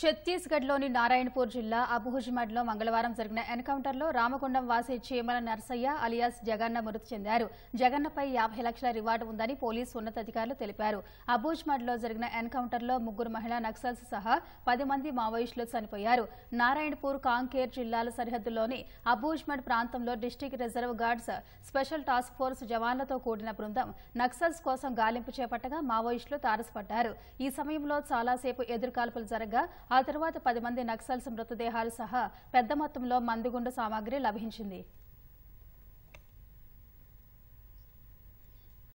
ఛత్తీస్గఢ్లోని నారాయణపూర్ జిల్లా అబుహుజ్మడ్లో మంగళవారం జరిగిన ఎన్కౌంటర్లో రామకొండం వాసి చీమల నర్సయ్య అలియాస్ జగన్న మృతి చెందారు. జగన్నపై యాభై లక్షల రివార్డు ఉందని పోలీసు ఉన్నతాధికారులు తెలిపారు. అబూజ్మడ్లో జరిగిన ఎన్కౌంటర్లో ముగ్గురు మహిళా నక్సల్స్ సహా పది మంది మావోయిస్టులు చనిపోయారు. నారాయణపూర్ కాంకేర్ జిల్లాల సరిహద్దులోని అబూజ్మడ్ ప్రాంతంలో district reserve guards special task force జవాన్లతో కూడిన బృందం నక్సల్స్ కోసం గాలింపు చేపట్టగా మావోయిస్టులు తారసపడ్డారు. ఈ సమయంలో చాలాసేపు ఎదురుకాల్పులు జరగగా ఆ తర్వాత పది మంది నక్సల్స్ మృతదేహాలు సహా పెద్ద మొత్తంలో మందుగుండు సామాగ్రి లభించింది.